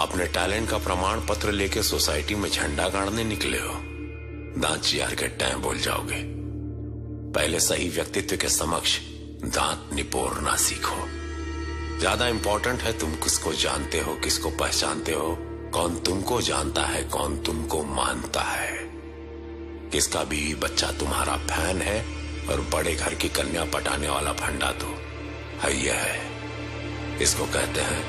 अपने टैलेंट का प्रमाण पत्र लेके सोसाइटी में झंडा गाड़ने निकले हो। दांत चियार के टाइम बोल जाओगे। पहले सही व्यक्तित्व के समक्ष दांत निपोरना सीखो। ज़्यादा इंपॉर्टेंट है तुम किसको जानते हो, किसको पहचानते हो, कौन तुमको जानता है, कौन तुमको मानता है। किसका बीवी बच्चा तुम्हारा फ़ैन है और बड़े घर की कन्या पटाने वाला फंडा तो है यह है। इसको कहते हैं